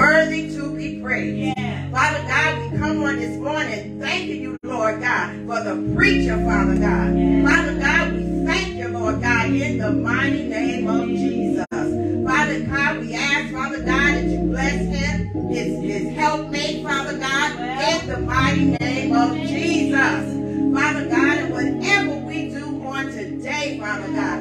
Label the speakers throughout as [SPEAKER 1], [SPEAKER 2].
[SPEAKER 1] worthy to be praised. Yeah. Father God, we come on this morning thanking you, Lord God, for the preacher, Father God. Yeah. Father God, we thank you, Lord God, in the mighty name of Jesus. Father God, we ask, Father God, that you bless him, his, his helpmate, Father God, in the mighty name of Jesus. Father God, and whatever we do on today, Father God,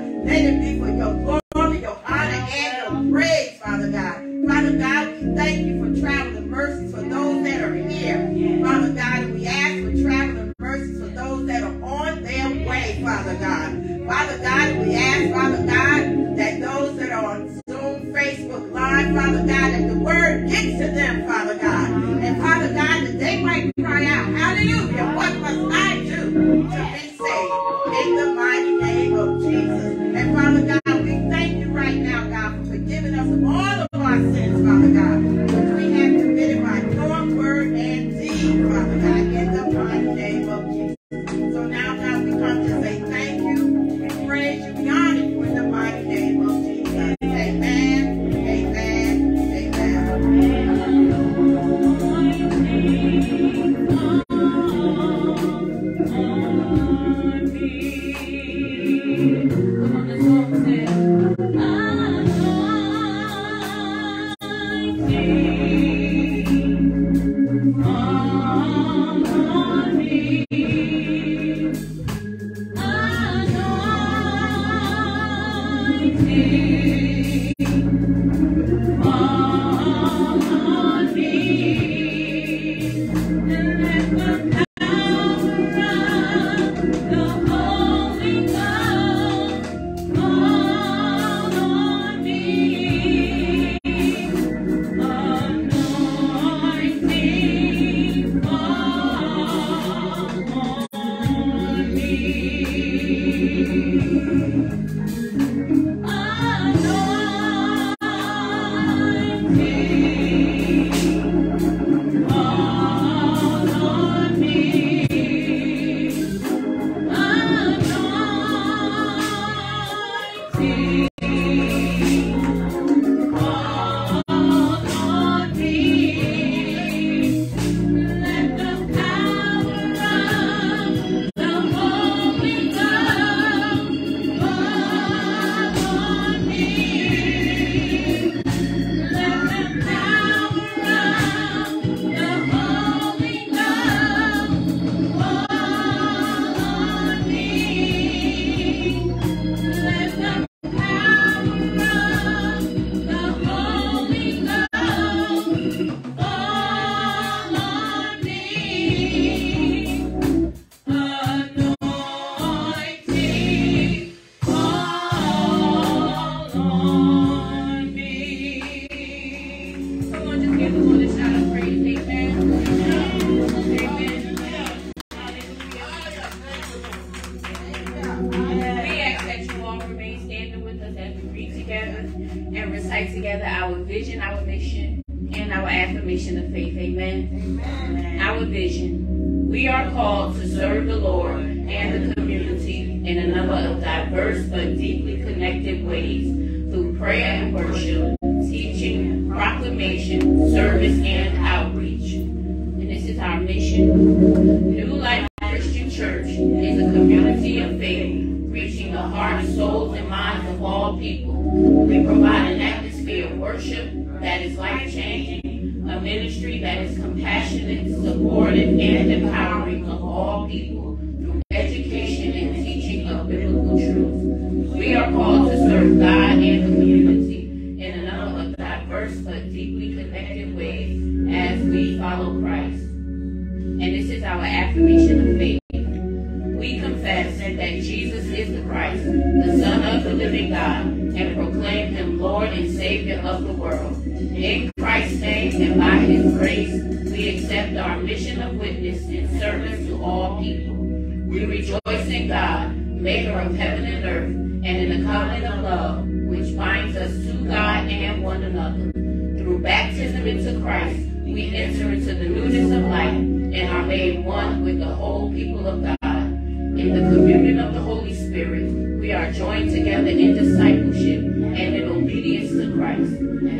[SPEAKER 1] our
[SPEAKER 2] mission of witness and service to all people. We rejoice in God, maker of heaven and earth, and in the covenant of love, which binds us to God and one another. Through baptism into Christ, we enter into the newness of life and are made one with the whole people of God. In the communion of the Holy Spirit, we are joined together in discipleship and in obedience to Christ.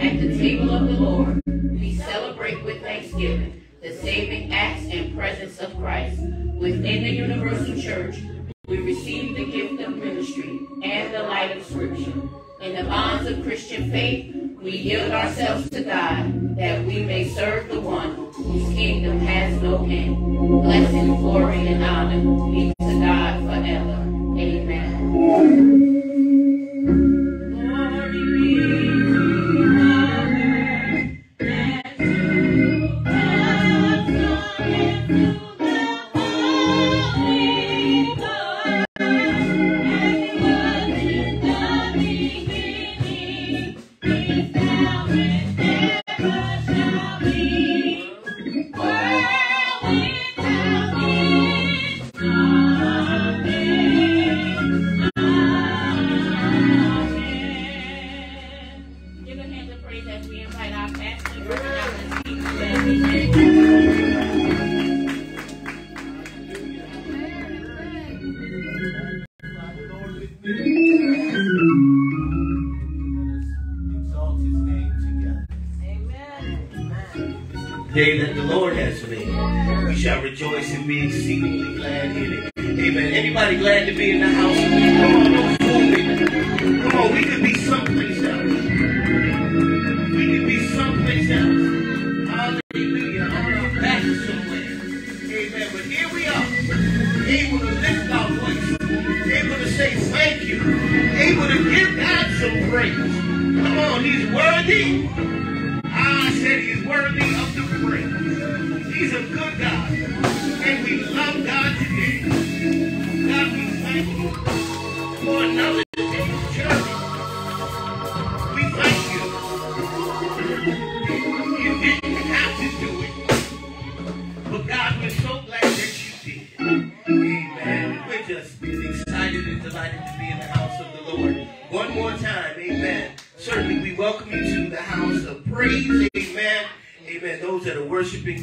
[SPEAKER 2] At the table of the Lord, we celebrate with thanksgiving the saving acts and presence of Christ. Within the universal church, we receive the gift of ministry and the light of scripture. In the bonds of Christian faith, we yield ourselves to God that we may serve the one whose kingdom has no end. Blessing, glory, and honor be to God forever.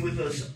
[SPEAKER 3] with us.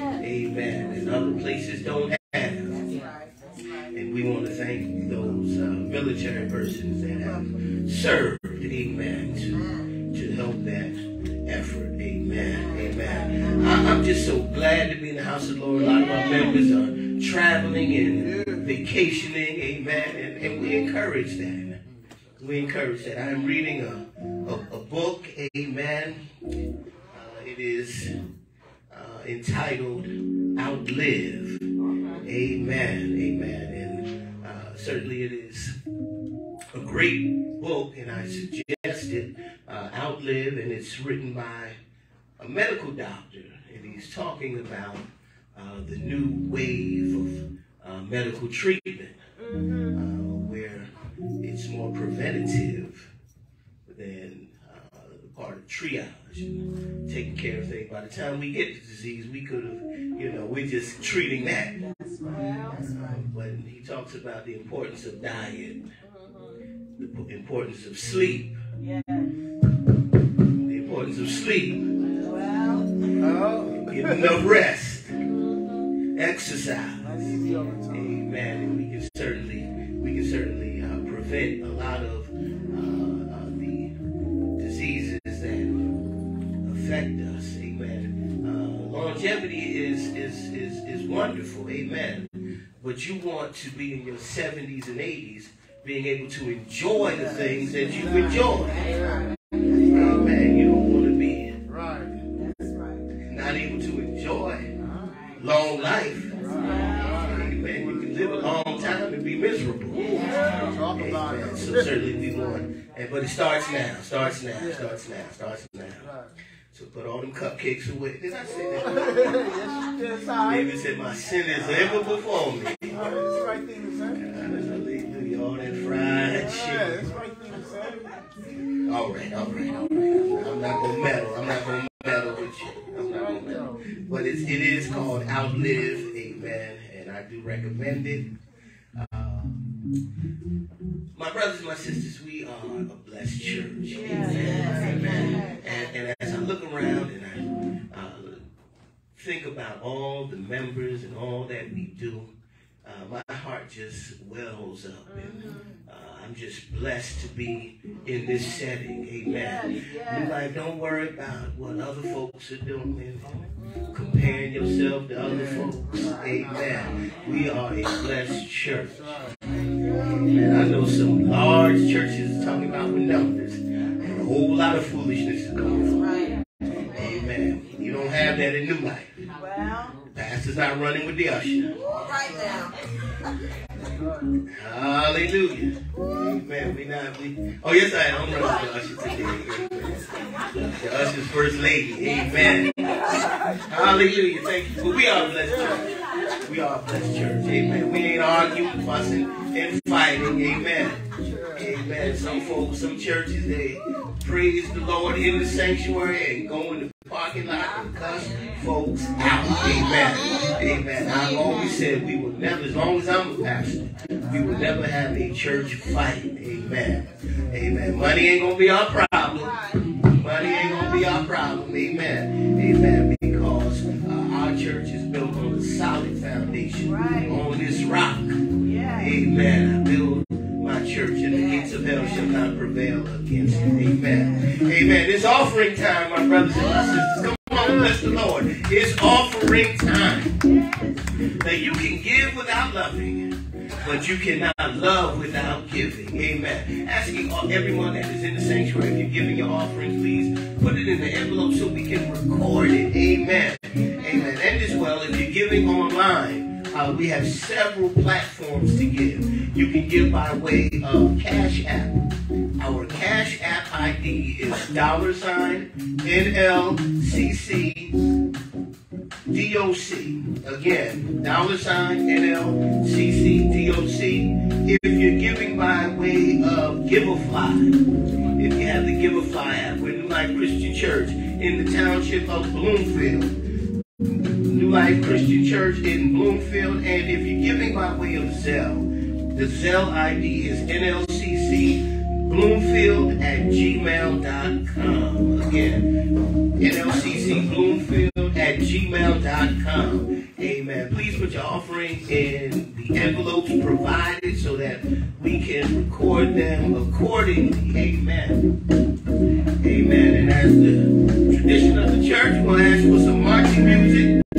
[SPEAKER 3] Amen. And other places don't have. And we want to thank those uh, military persons that have served, amen, to, to help that effort. Amen. Amen. I, I'm just so glad to be in the house of the Lord. A lot of our members are traveling and vacationing. Amen. And, and we encourage that we encourage that. I'm reading a, a, a book, amen. Uh, it is entitled Outlive. Amen, amen. And uh, certainly it is a great book, and I suggest it, uh, Outlive, and it's written by a medical doctor, and he's talking about uh, the new wave of uh, medical treatment, where it's more preventative than uh, the part of triage and taking care of things. By the time we get the disease, we could have, you know, we're just treating that. That's right. That's right. But he talks about the importance of diet, the importance of sleep, yeah. the importance of sleep, well, get enough rest, exercise. Amen. And we can certainly, we can certainly uh, prevent a lot of us. Amen. Uh, longevity is, is, is, is wonderful. Amen. But you want to be in your 70s and 80s being able to enjoy the things that you enjoy. Amen. You don't want to be not able to enjoy long life. Amen. You can live a long time and be miserable. Amen. So certainly we want, but it starts now, starts now, starts now, starts now. So put all them cupcakes away. Did I say that? yes, David said, my sin is ever before me. That's right thing to say. Hallelujah. All that fried shit. Yeah, that's right thing to say. All right, all right, all right. I'm not going to meddle. I'm not going to meddle with you. I'm not going to meddle. But it's, it is called Outlive. Amen. And I do recommend it. Uh, my brothers and my sisters, we are a blessed church. Yes. Amen. Amen. And, and, as I look around and I uh, think about all the members and all that we do, uh, my heart just wells up. And mm-hmm. uh, I'm just blessed to be in this setting. Amen. Yes, yes. Life, don't worry about what other folks are doing. Comparing yourself to other folks. Amen. We are a blessed church. And I know some large churches talking about with numbers. And a whole lot of foolishness is going on. Amen. You don't have that in New Life. Well, pastor's not running with the usher. Right now. Hallelujah. Amen. We not we Oh yes I am. I'm running with the usher today. The usher's first lady. Amen. Hallelujah. Thank you. But we are blessed church. We are blessed church. Amen. We ain't arguing, fussing, and fighting. Amen. Amen. Some folks, some churches, they praise the Lord in the sanctuary and go in the parking lot and cuss folks out. Amen. Amen. I've always said we will never, as long as I'm a pastor, we will never have a church fight. Amen. Amen. Money ain't gonna be our problem. Money ain't gonna be our problem. Amen. Amen. Because uh, our church is built on a solid foundation. On this rock. Yeah. Amen. I build church, and the gates of hell shall not prevail against it. Amen. Amen. It's offering time, my brothers and my sisters. Come on, bless the Lord. It's offering time. Now you can give without loving, but you cannot love without giving. Amen. Asking everyone that is in the sanctuary, if you're giving your offering, please put it in the envelope so we can record it. Amen. Amen. And as well, if you're giving online, uh, we have several platforms to give. You can give by way of Cash App. Our Cash App ID is dollar sign NLCC DOC. Again, dollar sign NLCC DOC. If you're giving by way um, of Givelify, if you have the Givelify app, we're New Life Christian Church in the township of Bloomfield. New Life Christian Church in Bloomfield. And if you're giving by way of Zelle, the Zelle ID is NLCC Bloomfield at gmail.com. Again, NLCC Bloomfield at gmail.com. Amen. Please put your offering in the envelopes provided so that we can record them accordingly. Amen. Amen. And as the tradition of the church, we'll ask for some marching music.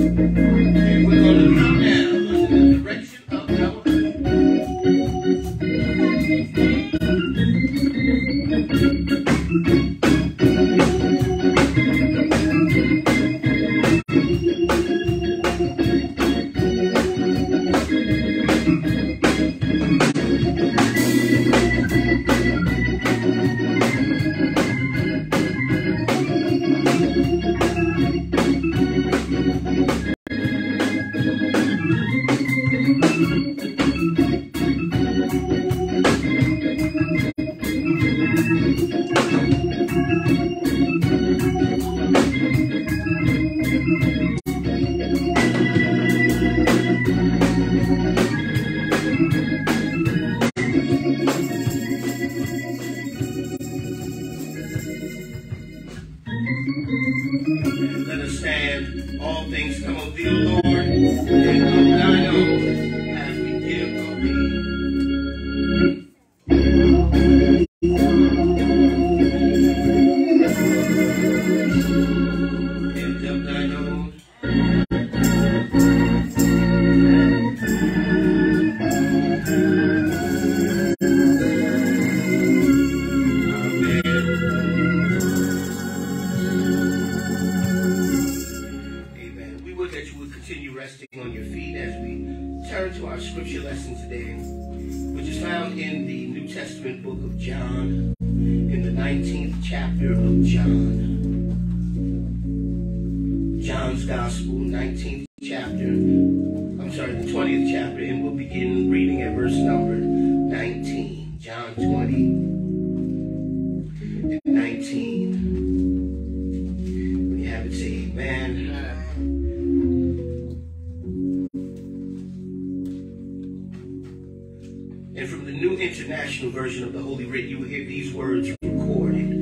[SPEAKER 3] And
[SPEAKER 4] from the New International Version of the Holy Writ, you will hear these words recorded.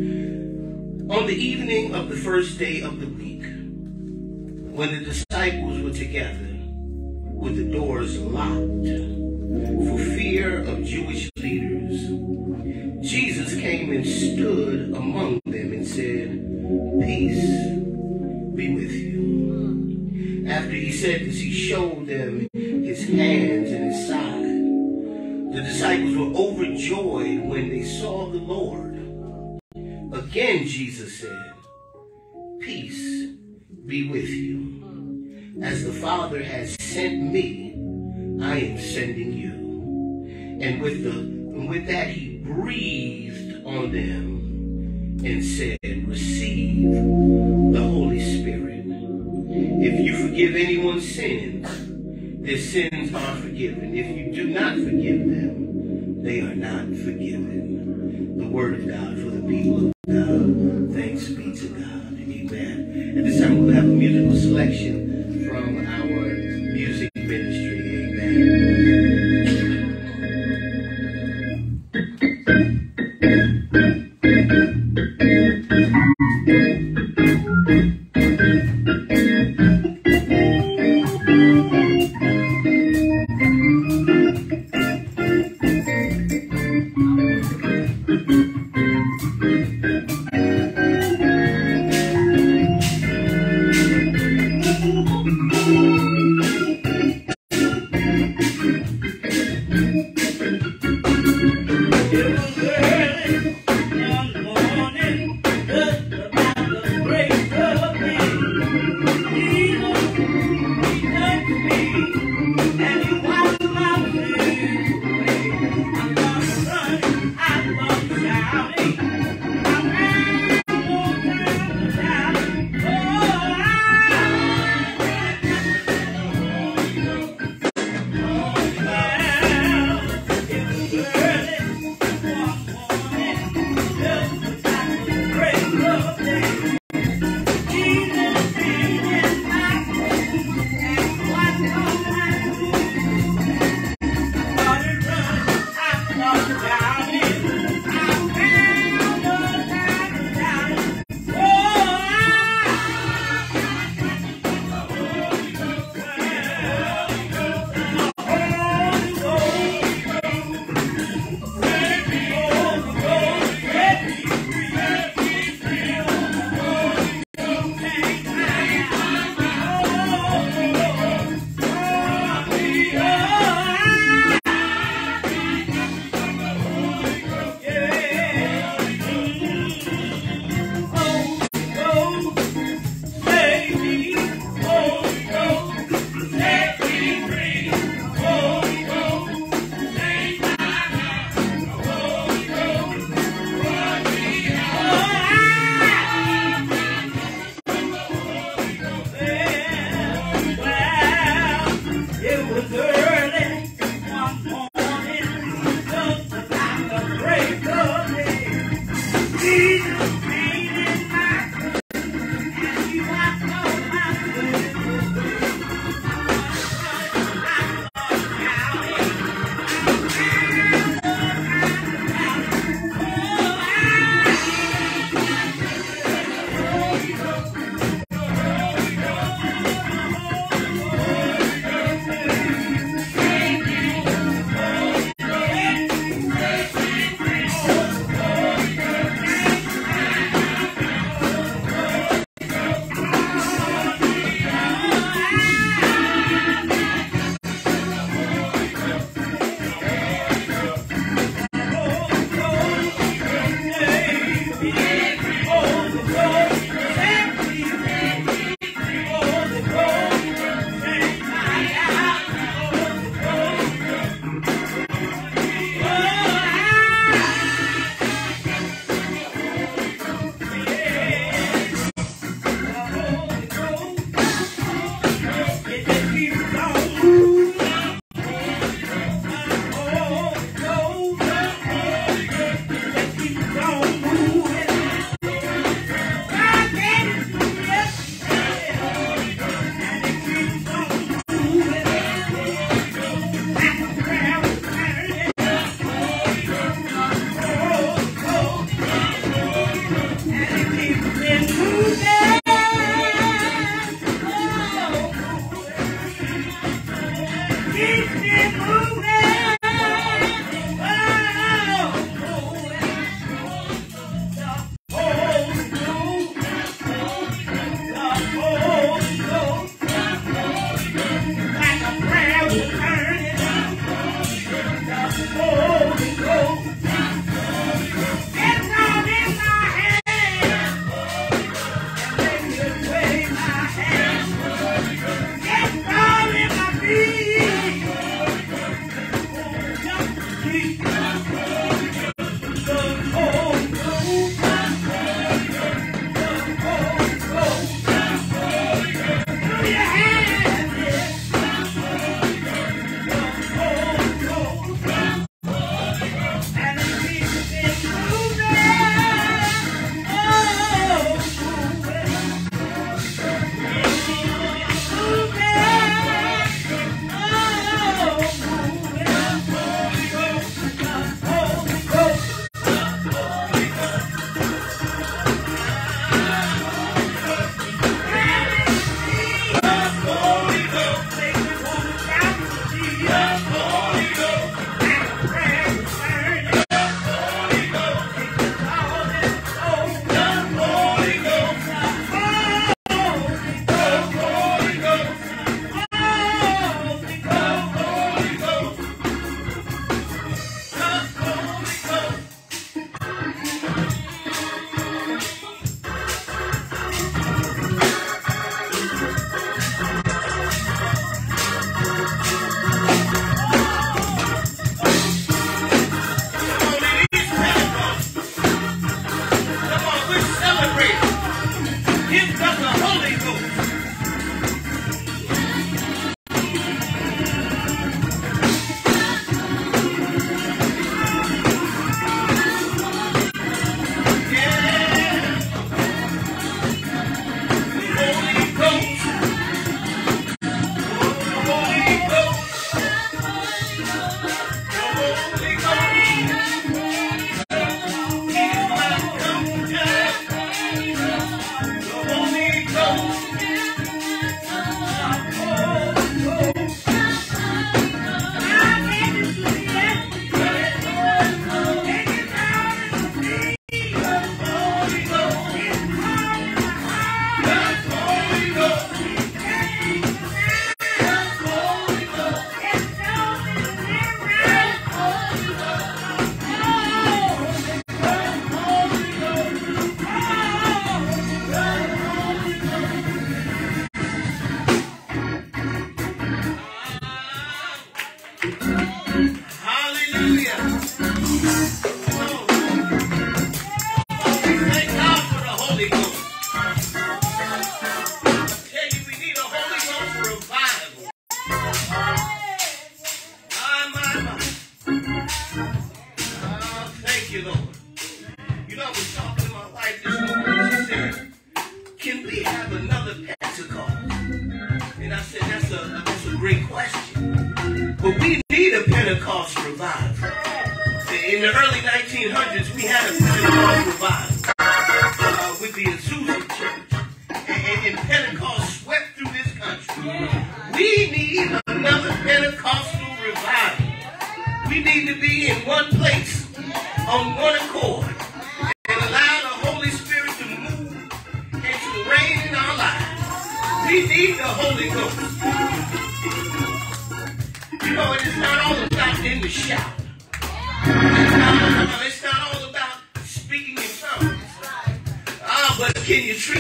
[SPEAKER 4] On the evening of the first day of the week, when the disciples were together with the doors locked for fear of Jewish leaders, Jesus came and stood among them and said, Peace be with you. After he said this, he showed them his hands disciples were overjoyed when they saw the Lord. Again, Jesus said, Peace be with you. As the Father has sent me, I am sending you. And with the and with that he breathed on them and said, Receive the Holy Spirit. If you forgive anyone's sins, their sins are forgiven. If you do not forgive them, they are not forgiven. The word of God for the people of God. Thanks be to God. Amen. At this time, we'll have a musical selection from our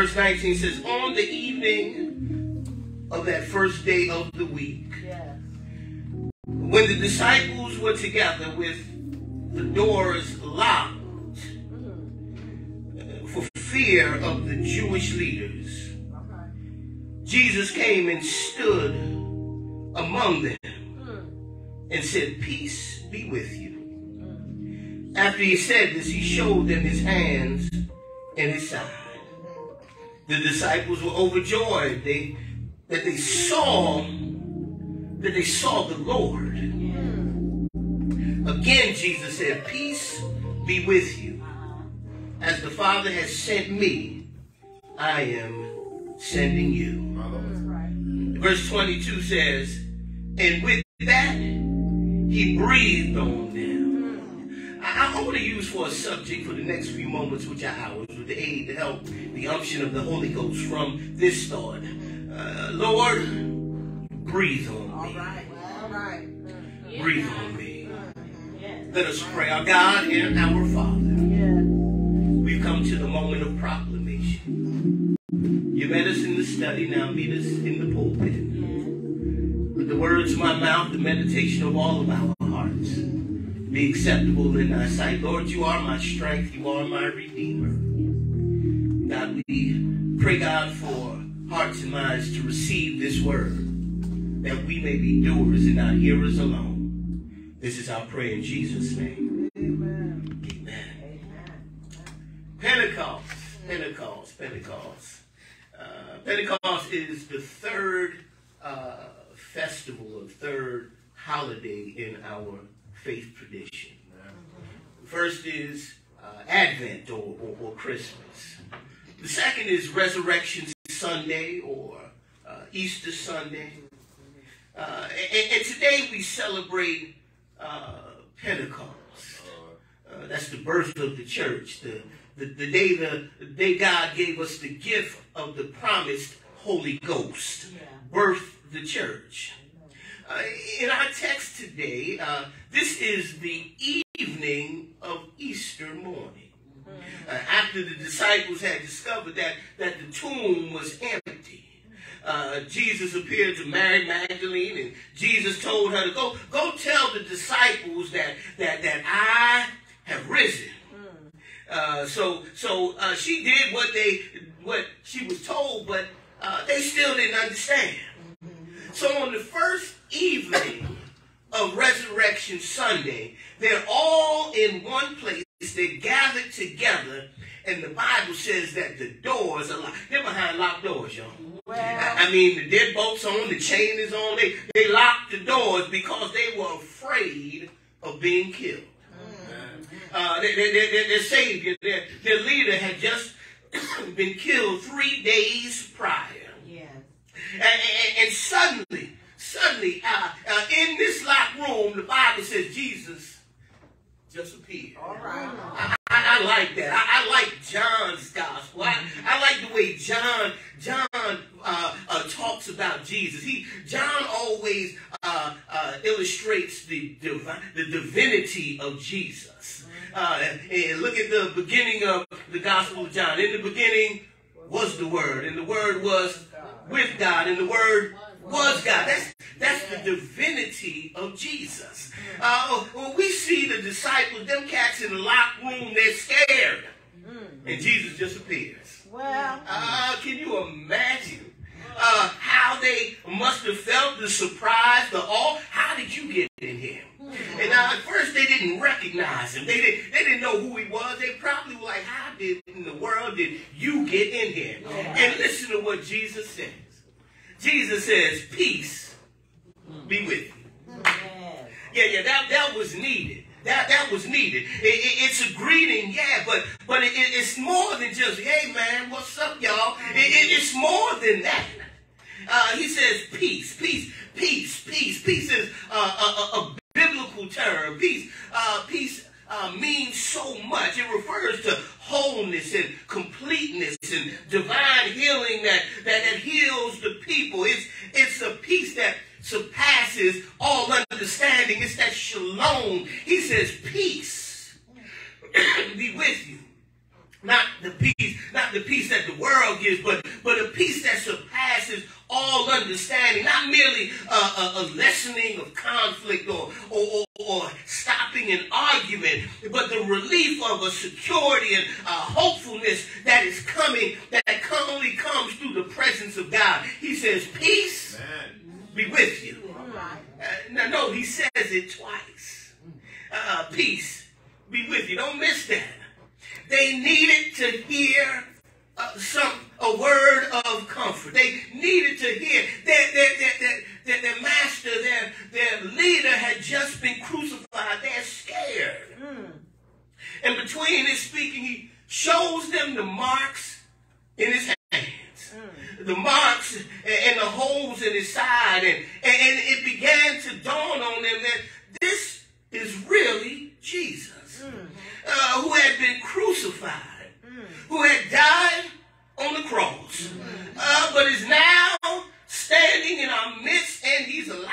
[SPEAKER 3] verse 19 says, On the evening of that first day of the week, when the disciples were together with the doors locked uh, for fear of the Jewish leaders, Jesus came and stood among them and said, Peace be with you. After he said this, he showed them his hands and his side the disciples were overjoyed. They that they saw that they saw the Lord. Again, Jesus said, Peace be with you. As the Father has sent me, I am sending you. Verse 22 says, And with that, he breathed on them. I, I want to use for a subject for the next few moments, which are ours with the aid to help the unction of the Holy Ghost from this thought. Uh, Lord, breathe on me. All right. All right. Breathe on me. Let us pray. Our God and our Father, we've come to the moment of proclamation. You met us in the study, now meet us in the pulpit. With the words of my mouth, the meditation of all of our hearts be acceptable in thy sight. Lord, you are my strength, you are my redeemer. God, we pray, God, for hearts and minds to receive this word. that we may be doers and not hearers alone. This is our prayer in Jesus' name. Amen. Amen. Pentecost, Pentecost, Pentecost. Uh, Pentecost is the third uh, festival, or third holiday in our faith tradition. First is uh, Advent or, or, or, Christmas. The second is Resurrection Sunday or uh, Easter Sunday. Uh, and, and, today we celebrate uh, Pentecost. Uh, that's the birth of the church, the, the, the, day the, the day God gave us the gift of the promised Holy Ghost, yeah. birth the church. Uh, in our text today, uh, this is the evening of Easter morning. Uh, after the disciples had discovered that, that the tomb was empty, uh, Jesus appeared to Mary Magdalene, and Jesus told her to go, go tell the disciples that, that, that I have risen. Uh, so so uh, she did what they what she was told, but uh, they still didn't understand. So on the first evening of Resurrection Sunday, they're all in one place. They gathered together, and the Bible says that the doors are locked. They're behind locked doors, y'all. Well, I mean, the deadbolt's on, the chain is on. They, they locked the doors because they were afraid of being killed. Mm. Uh, their, their, their, their savior, their, their leader had just been killed three days prior. Yes. And, and, and suddenly, suddenly, uh, uh, in this locked room, the Bible says Jesus just appeared. All right. I, I, I like that. I, I, like John's gospel. I, I like the way John John uh, uh, talks about Jesus. He John always uh, uh illustrates the divine, the divinity of Jesus. Uh, and look at the beginning of the Gospel of John. In the beginning was the Word, and the Word was with God, and the Word was God. That's that's the divinity of Jesus. Uh, when we see the disciples, them cats in the locked room, they're scared. And Jesus just appears. Well, uh, can you imagine uh, how they must have felt the surprise, the awe? How did you get in here? And now at first they didn't recognize him. They didn't, they didn't know who he was. They probably were like, how did in the world did you get in here? And listen to what Jesus says. Jesus says, peace be with you. Yeah, yeah, that, that was needed. That that was needed. It, it, it's a greeting, yeah, but but it, it's more than just, hey man, what's up, y'all? it's more than that. Uh, he says peace, peace, peace, peace. Peace is uh, a, a, biblical term. Peace, uh, peace uh, means so much. It refers to wholeness and completeness and divine healing that, that, that heals the people. It's, it's a peace that surpasses all understanding. It's that shalom. He says, peace be with you. Not the peace, not the peace that the world gives, but, but a peace that surpasses all understanding. Not merely a, a, a lessening of conflict or, or, or, stopping an argument, but the relief of a security and a hopefulness that is coming, that only comes through the presence of God. He says, peace Amen. Be with you. Uh, no, no, he says it twice. Uh, peace be with you. Don't miss that. They needed to hear uh, some a word of comfort. They needed to hear their, their, their, their, their master, their, their leader had just been crucified. They're scared. Mm. And between his speaking, he shows them the marks in his. Mm. The marks and the holes in his side. And, and it began to dawn on them that this is really Jesus. Mm uh, who had been crucified, mm. who had died on the cross, mm. uh, but is now standing in our midst and he's alive.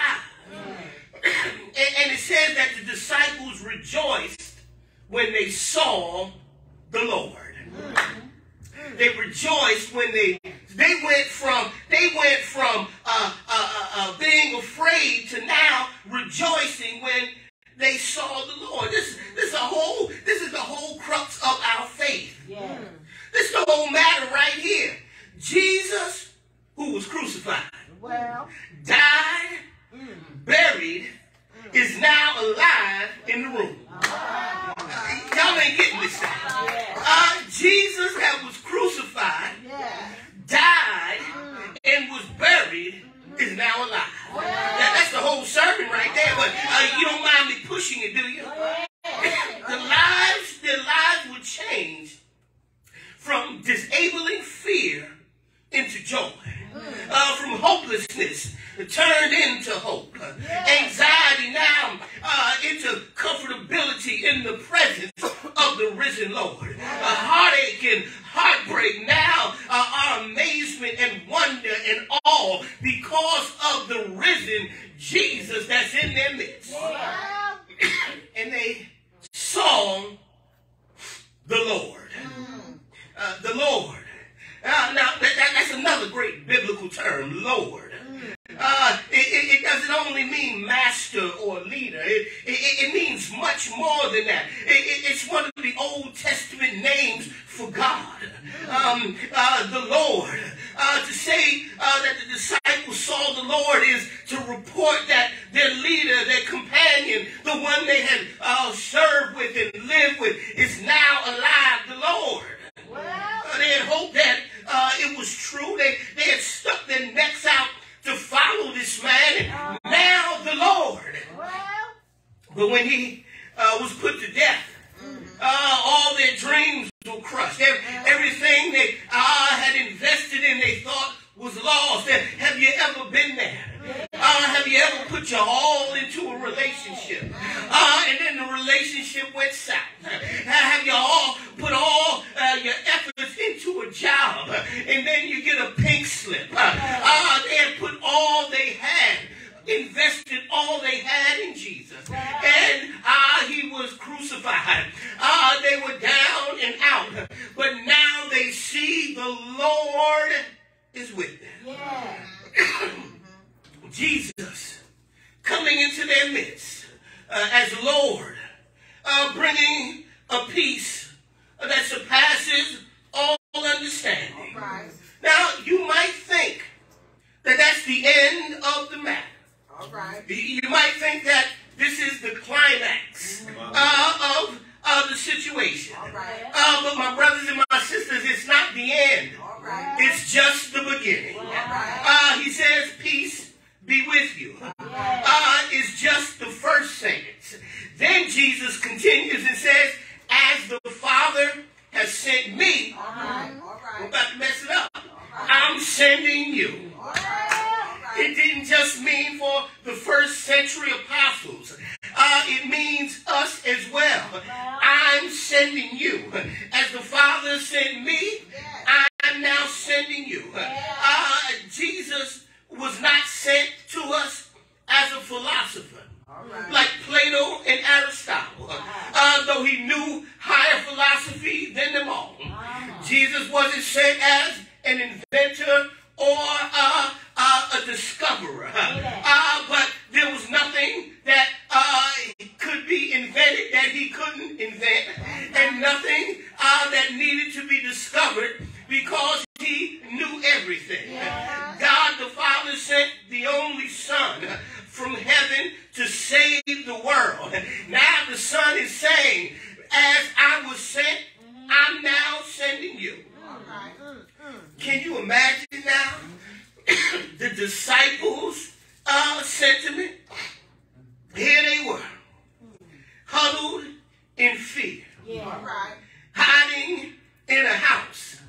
[SPEAKER 3] Mm. and, and it says that the disciples rejoiced when they saw the Lord. They rejoiced when they they went from they went from uh, uh, uh, uh being afraid to now rejoicing when they saw the Lord. This, this, is a whole, this is the whole crux of our faith. Yeah. This is the whole matter right here. Jesus, who was crucified, well, died, buried is now alive in the room. Y'all ain't getting this thing. Uh, Jesus that was crucified, died, and was buried is now alive. That, that's the whole sermon right there. But uh, you don't mind me pushing it, do you? the lives, their lives would change from disabling fear into joy. Uh, from hopelessness turned into hope. Anxiety now uh, into comfortability in the presence of the risen Lord. A heartache and heartbreak now uh, are amazement and wonder and awe because of the risen Jesus that's in their midst. and they saw the Lord. Uh, the Lord. Uh, now, that, that, that's another great biblical term, Lord. Uh, it, it, doesn't only mean master or leader. It, it, it means much more than that. it's one of the Old Testament names for God, um, uh, the Lord. Uh, to say uh, that the disciples saw the Lord is to report that their leader, their companion, the one they had uh, served with and lived with, is now alive, the Lord. Well. they had hoped that uh, it was true. They, they had stuck their necks out to follow this man. And now the Lord. But when he uh, was put to death, uh, all their dreams were crushed. Everything they uh, had invested in, they thought was lost. Have you ever been there? Uh, have you ever put your all into a relationship? Uh, and then the relationship went south. Have you all put all uh, your efforts into a job and then you get a pink slip? Uh, uh, they had put all they had invested all they had in Jesus. And uh, he was crucified. Uh, they were down and out. But now they see the Lord is with them. Yeah. Jesus coming into their midst uh, as Lord, uh, bringing a peace that surpasses all understanding. Now, you might think that that's the end of the matter. All right. You might think that this is the climax uh, of uh, the situation. Uh, but my brothers and my sisters, it's not the end. It's just the beginning. Uh, he says, peace be with you. Uh, is just the first sentence. Then Jesus continues and says, as the Father has sent me, we're about to mess it up. I'm sending you. It didn't just mean for the first century apostles. Uh, it means us as well. I'm sending you. As the Father sent me, Now sending you. Uh, Jesus was not sent to us as a philosopher. Right. Like Plato and Aristotle, uh, though he knew higher philosophy than them all. Jesus wasn't sent as an inventor or uh, uh, a discoverer. Uh, but there was nothing that uh, could be invented that he couldn't invent, and nothing uh, that needed to be discovered because he knew everything. God the Father sent the only Son from heaven to save the world. Now the Son is saying, as I was sent, I'm now sending you. Can you imagine now the disciples' uh, sentiment? Here they were, huddled in fear, yeah. hiding in a house.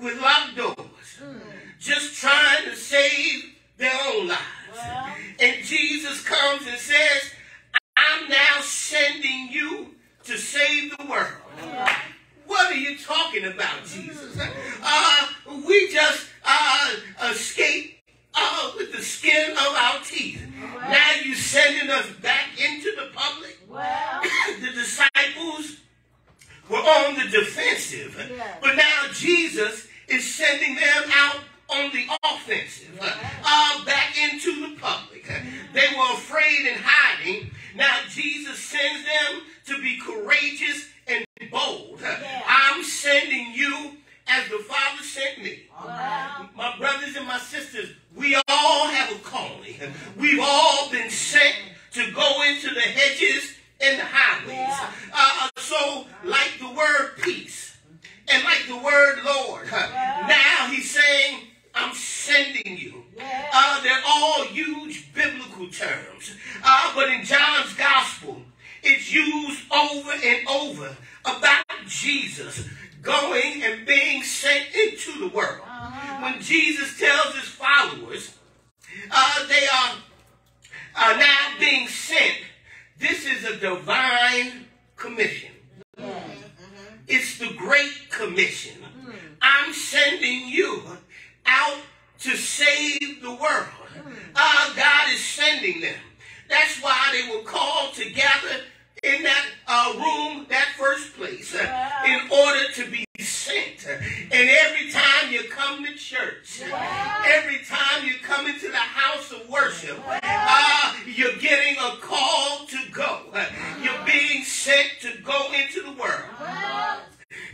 [SPEAKER 3] With locked doors, mm. just trying to save their own lives. Well. And Jesus comes and says, I'm now sending you to save the world. Yeah. What are you talking about, Jesus? Uh, we just uh, escaped uh, with the skin of our teeth. Well, now you're sending us back into the public. Well, the disciples were on the defensive, yeah. but now Jesus is sending them out on the offensive, yeah. uh, back into the public. They were afraid and hiding. Now Jesus sends them to be courageous and bold. Yeah. I'm sending you as the Father sent me. Wow. My brothers and my sisters, we all have a calling. We've all been sent to go into the hedges and the highways. Uh, so, like the word peace and like the word Lord, now he's saying, I'm sending you. Uh, they're all huge biblical terms. Uh, but in John's gospel, it's used over and over about Jesus going and being sent into the world. Uh-huh. When Jesus tells his followers uh, they are, are now being sent, this is a divine commission. Mm-hmm. It's the Great Commission. Mm-hmm. I'm sending you out to save the world. Mm-hmm. Uh, God is sending them. That's why they were called together in that uh, room, that first place, uh, in order to be sent. And every time you come to church, every time you come into the house of worship, uh, you're getting a call to go. You're being sent to go into the world.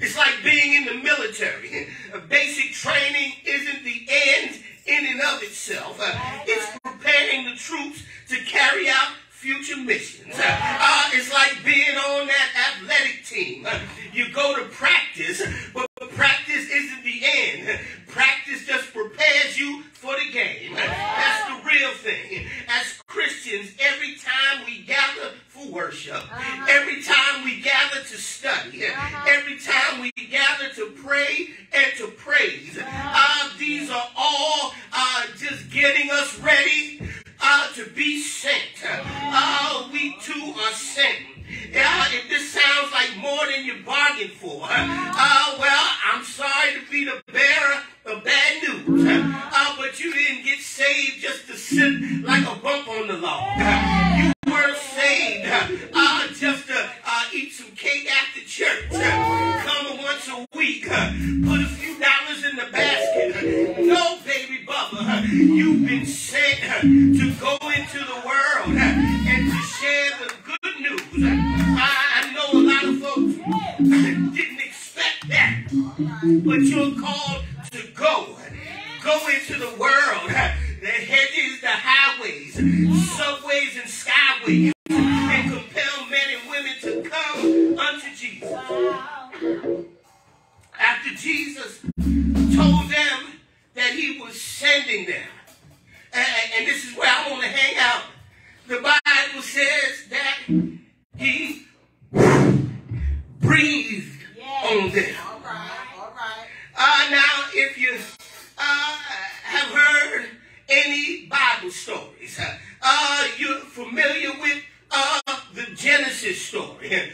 [SPEAKER 3] It's like being in the military. Basic training isn't the end in and of itself. Uh, it's preparing the troops to carry out future missions. Uh, uh it's like being on that athletic team. Uh, you go to practice, but practice isn't the end. Practice just prepares you for the game. That's the real thing. As Christians, every time we gather for worship, every time we gather to study, every time we gather to pray and to praise, uh, these are all uh, just getting us ready uh, to be sent. Uh, we too are sent. Uh, if this sounds like more than you bargained for, uh, well, I'm sorry to be the bearer of bad news. Uh, but you didn't get saved just to sit like a bump on the log. You were saved uh, just to uh, eat some cake after church. Come once a week, put a few dollars in the basket. No, baby Bubba, you've been sent to go into the world and to share the news. I, I know a lot of folks didn't expect that, but you're called to go. Go into the world, the hedges, the highways, subways, and skyways, and compel men and women to come unto Jesus. After Jesus told them that he was sending them, and, and this is where I want to hang out. The Bible says that he breathed yes. on them. All right, all right. Uh, now, if you uh, have heard any Bible stories, uh, you're familiar with uh, the Genesis story,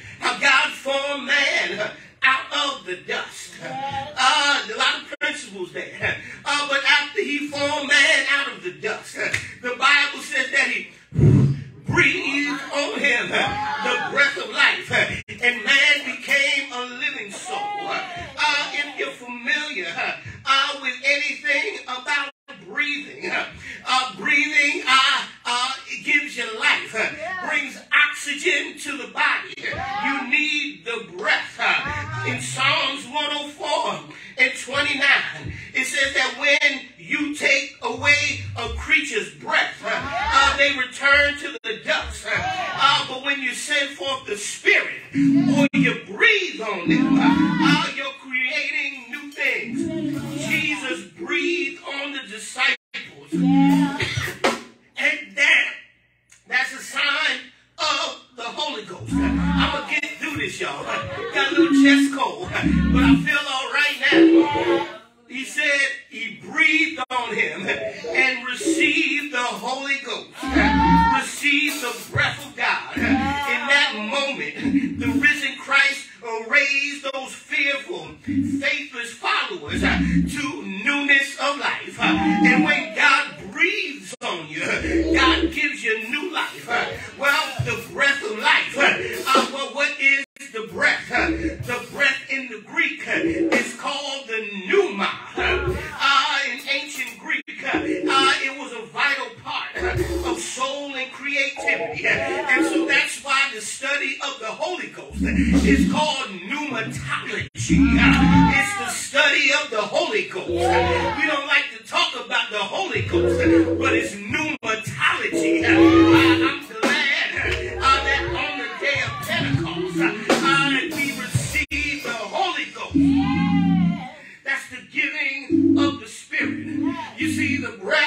[SPEAKER 3] see the breath.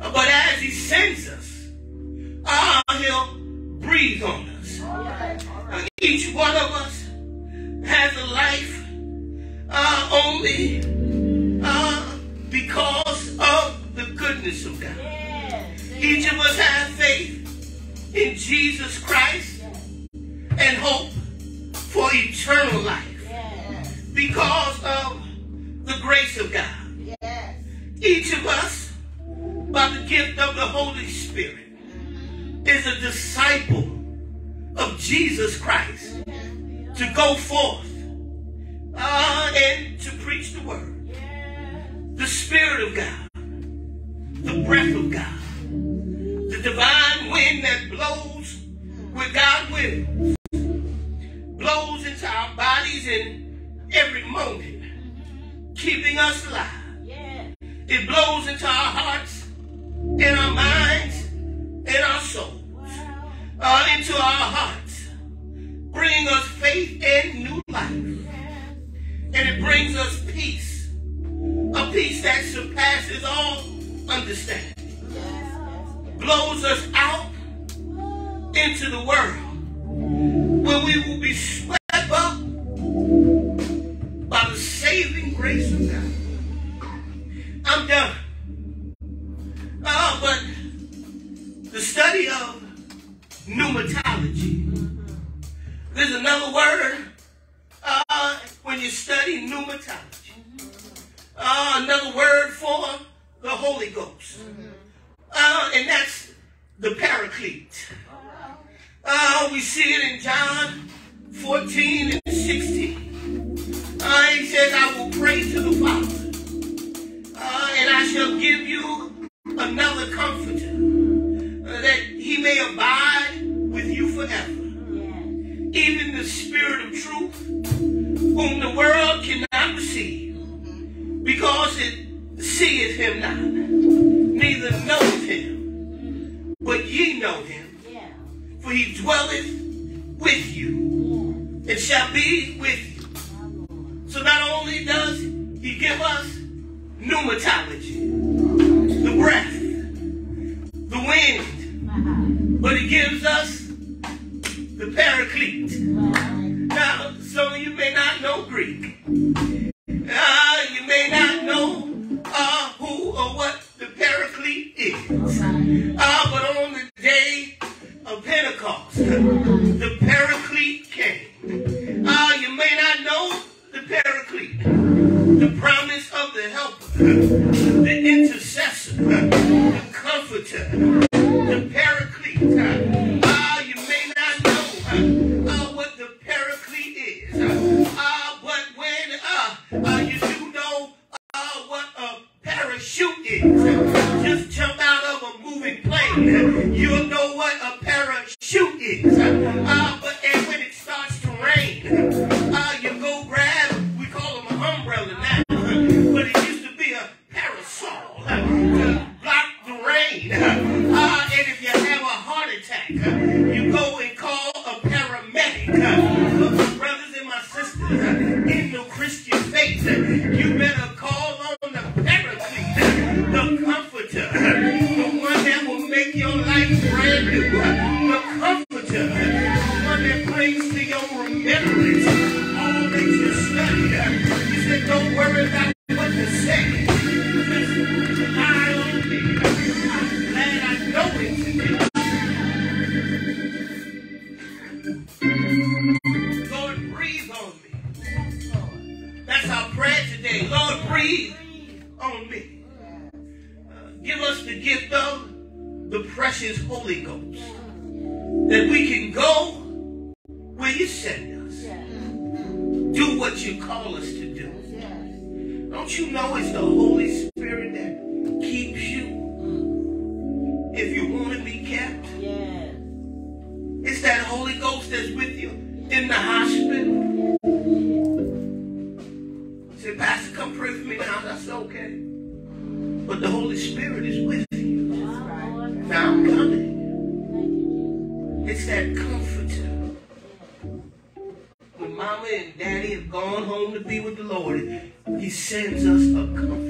[SPEAKER 3] But as he sends us, ah, he'll breathe on us. Each one of us has a life uh, only uh, because of the goodness of God. Yes. Each of us has faith in Jesus Christ yes. and hope for eternal life because of the grace of God. Each of us by the gift of the Holy Spirit is a disciple of Jesus Christ to go forth uh, and to preach the word. The Spirit of God, the breath of God, the divine wind that blows with God will, blows into our bodies in every moment, keeping us alive. It blows into our hearts in our minds, in our souls, uh, into our hearts, bringing us faith and new life. And it brings us peace, a peace that surpasses all understanding, blows us out into the world where we will be swept up by the saving grace of God. I'm done study of pneumatology. There's another word uh, when you study pneumatology. Uh, another word for the Holy Ghost. Uh, and that's the paraclete. Uh, we see it in John 14 and 16. Uh, he says, I will pray to the Father, uh, and I shall give you another comforter, uh, that he may abide with you forever. Even the Spirit of truth, whom the world cannot receive, because it seeth him not, neither knoweth him. But ye know him, for he dwelleth with you, and shall be with you. So not only does he give us pneumatology, breath, the wind, but he gives us the paraclete. Now, some of you may not know Greek. Uh, you may not know uh, who or what the paraclete is. Uh, but on the day of Pentecost, the paraclete came. Uh, you may not know the paraclete, the promise of the helper, comforter, the paraclete. Holy Ghost that's with you in the hospital. Say, Pastor, come pray for me now. That's okay. But the Holy Spirit is with you. Now I'm coming. It's that comforter. When mama and daddy have gone home to be with the Lord, he sends us a comforter.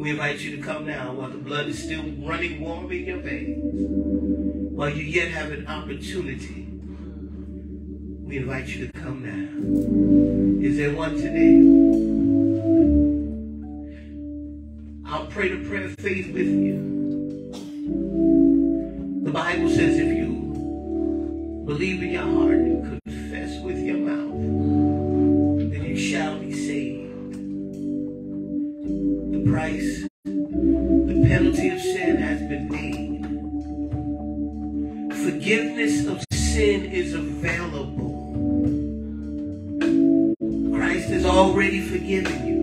[SPEAKER 3] We invite you to come now while the blood is still running warm in your veins, while you yet have an opportunity. We invite you to come now. Is there one today? I'll pray the prayer of faith with you. The Bible says if you believe in your heart and confess with your mouth, then you shall be price. The penalty of sin has been paid. Forgiveness of sin is available. Christ has already forgiven you.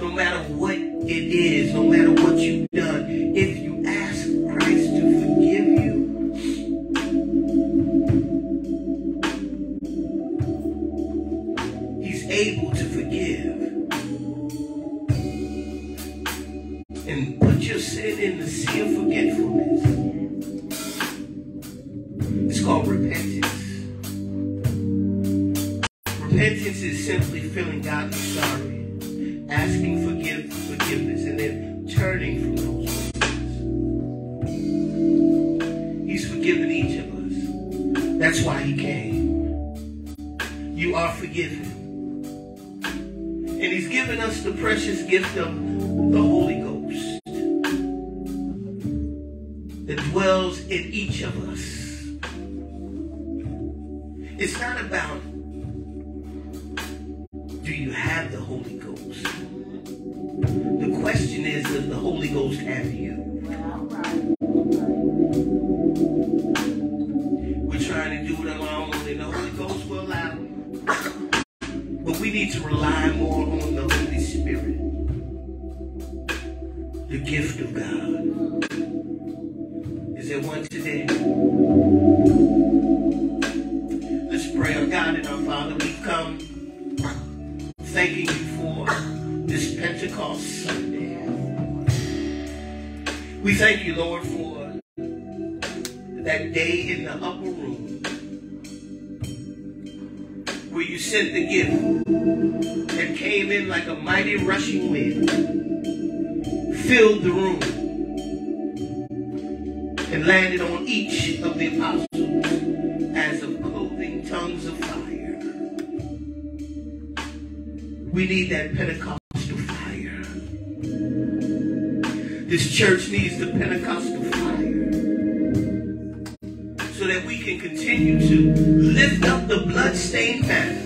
[SPEAKER 3] No matter what it is, no matter what you've done, if you ask Christ to forgive you, he's able to forgive. We need that Pentecostal fire. This church needs the Pentecostal fire. So that we can continue to lift up the bloodstained banner.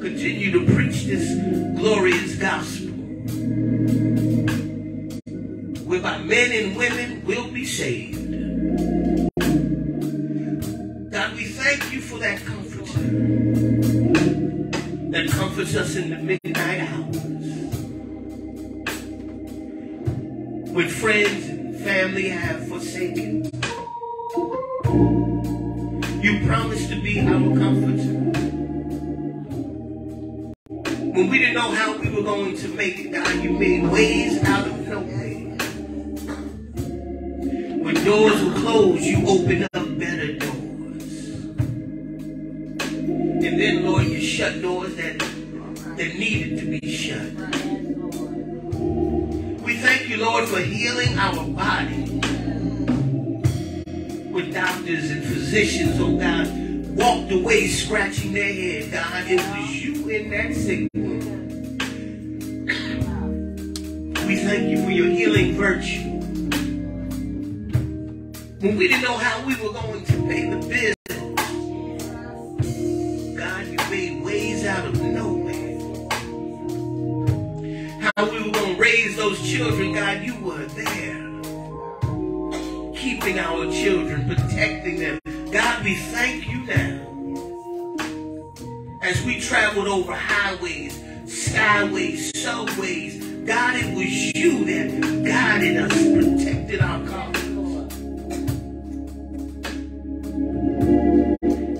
[SPEAKER 3] Continue to preach this glorious gospel. Whereby men and women will be saved. God, we thank you for that that comforts us in the midnight hours. When friends and family have forsaken, you promised to be our comforter. When we didn't know how we were going to make it, God, you made ways out of no way. When doors were closed, you opened up for healing our body. When doctors and physicians, oh God, walked away scratching their head, God, it was you in that sick room. We thank you for your healing virtue. When we didn't know how we were going to pay the bills, God, you made ways out of nowhere. How we were going to raise those children, God, you there. Keeping our children, protecting them. God, we thank you now. As we traveled over highways, skyways, subways, God, it was you that guided us, protected our cars.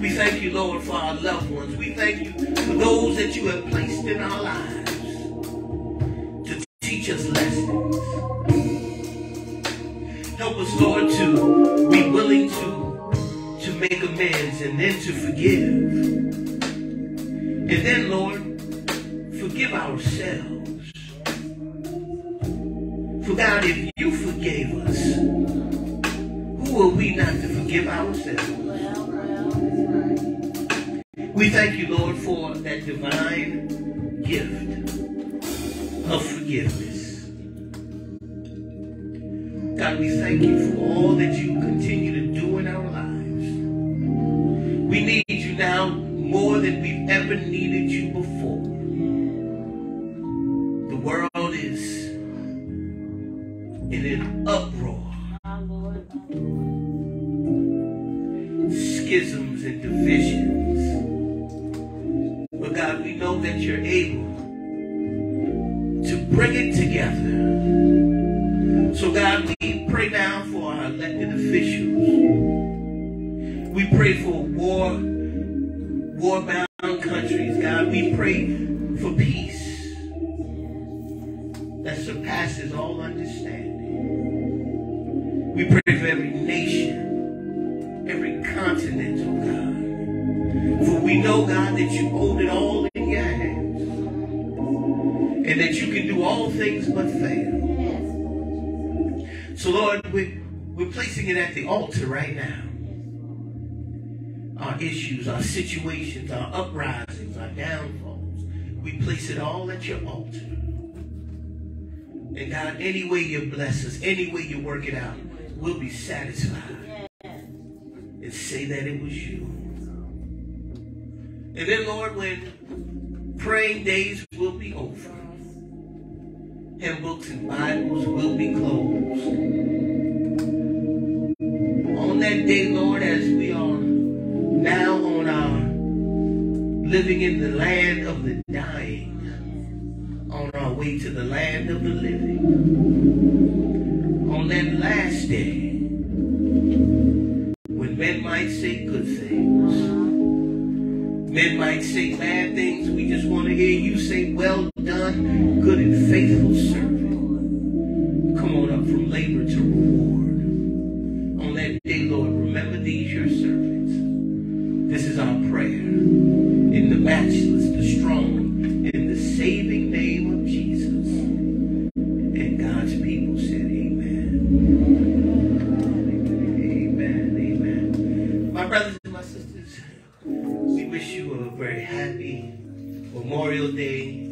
[SPEAKER 3] We thank you, Lord, for our loved ones. We thank you for those that you have placed in our lives and then to forgive. And then, Lord, forgive ourselves. For God, if you forgave us, who are we not to forgive ourselves? We thank you, Lord, for that divine than needed you before. The world is in an uproar. schisms and divisions. But God, we know that you're able all understanding. We pray for every nation, every continent, oh God. For we know, God, that you hold it all in your hands. And that you can do all things but fail. So, Lord, we're, we're placing it at the altar right now. Our issues, our situations, our uprisings, our downfalls. We place it all at your altar. And God, any way you bless us, any way you work it out, we'll be satisfied. And say that it was you. And then, Lord, when praying days will be over, and books and Bibles will be closed. On that day, Lord, as we are now on our living in the land of the dying, on our way to the land of the living, on that last day, when men might say good things, men might say bad things, we just want to hear you say, well done, good and faithful servant. Come on up from labor to reward. On that day, Lord, remember these your servants. This is our prayer. In the matchless, the strong, very happy Memorial Day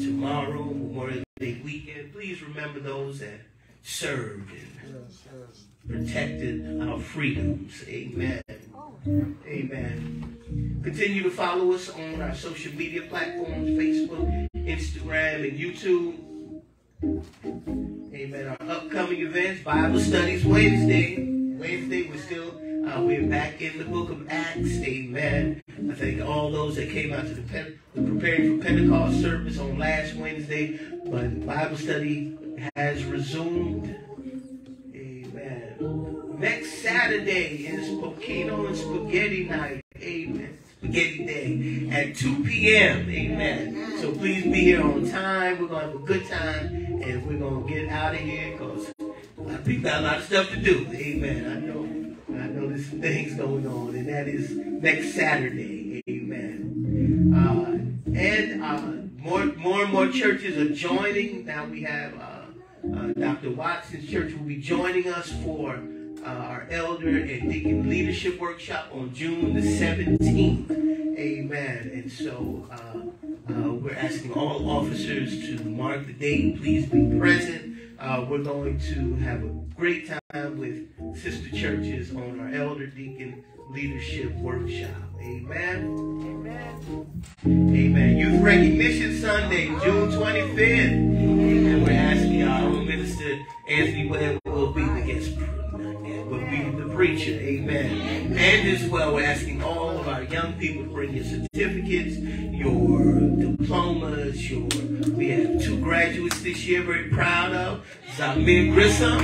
[SPEAKER 3] tomorrow, Memorial Day weekend. Please remember those that served and protected our freedoms. Amen. Amen. Continue to follow us on our social media platforms Facebook, Instagram, and YouTube. Amen. Our upcoming events, Bible studies Wednesday. Wednesday, we're still, uh, we're back in the book of Acts. Amen. I thank all those that came out to the, Pen- the preparing for Pentecost service on last Wednesday. But Bible study has resumed. Amen. Next Saturday is Pochino and Spaghetti Night. Amen. Spaghetti Day at 2 p.m. Amen. So please be here on time. We're going to have a good time and we're going to get out of here because people got a lot of stuff to do. Amen. I know. Things going on and that is next Saturday. Amen. Uh, and uh, more, more and more churches are joining. Now we have uh, uh, Dr. Watson's church will be joining us for uh, our elder and deacon leadership workshop on June the 17th. Amen. And so uh, we're asking all officers to mark the date. Please be present. We're going to have a great time with sister churches on our elder deacon leadership workshop. Amen. Amen. Amen. Youth Recognition Sunday, June 25th. And we're asking our own minister, Anthony Webb, will be the guest Amen. And as well, we're asking all of our young people to bring your certificates, your diplomas, your we have two graduates this year, very proud of. Zamir Grissom,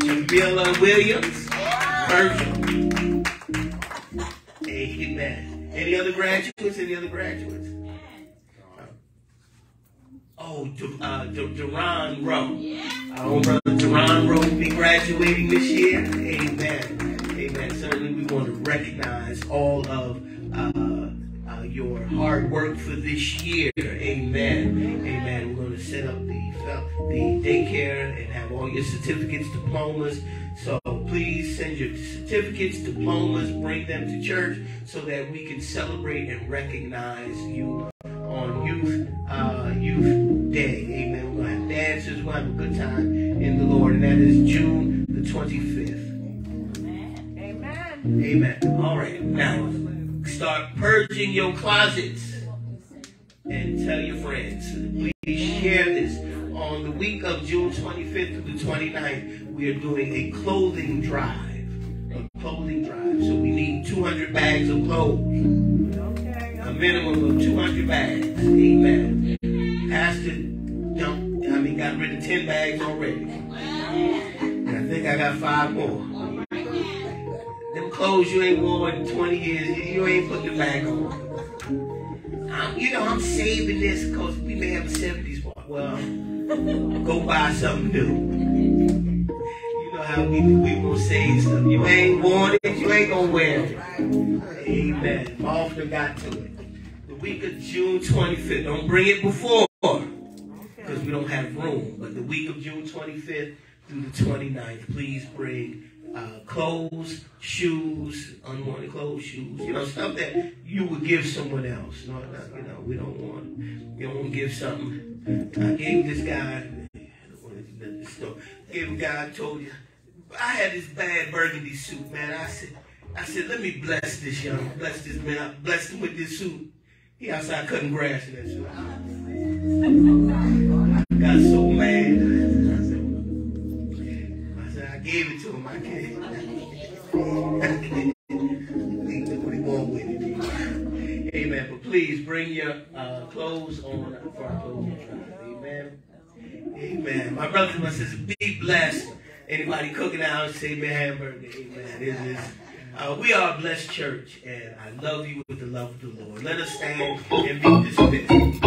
[SPEAKER 3] Jamila Williams, Virgil. Amen. Any other graduates? Any other graduates? Oh, uh, Duran Rowe. Our own brother Duran Rowe will be graduating this year. Amen. Amen. Certainly we want to recognize all of uh, uh, your hard work for this year. Amen. Amen. We're going to set up the, the daycare and have all your certificates, diplomas. So please send your certificates, diplomas, bring them to church so that we can celebrate and recognize you on Youth uh, Youth Day. Amen. We're going to have dances. We're going to have a good time in the Lord. And that is June the 25th. Amen. Amen. All right. Now, start purging your closets and tell your friends. Please share this. On the week of June 25th to the 29th, we are doing a clothing drive. A clothing drive. So we need 200 bags of clothes. Okay. A minimum of 200 bags. Amen. Pastor jumped, I mean, got rid of 10 bags already. And I think I got five more. Them clothes you ain't worn in 20 years, you ain't put the bag on. I'm, you know, I'm saving this because we may have a 70s one. Well, go buy something new. You know how we, we will save stuff. You ain't worn it, you ain't gonna wear it. Amen. Often got to it. The week of June 25th. Don't bring it before because we don't have room. But the week of June 25th through the 29th, please bring uh, clothes, shoes, unwanted clothes, shoes, you know, stuff that you would give someone else. No, no, you know, we don't want, you don't want to give something. I gave this guy, store, gave a guy, I told you, I had this bad burgundy suit, man. I said, I said, let me bless this young, bless this man, I blessed him with this suit. He outside cutting grass suit. I got so mad. I said, I gave it to him. I can't. I can't. He what he want with it. Amen. But please bring your uh, clothes on for our closing drive. Amen. Amen. My brothers and my sisters, be blessed. Anybody cooking out, say me hamburger. Amen. It is. Uh, we are a blessed church, and I love you with the love of the Lord. Let us stand and be dismissed.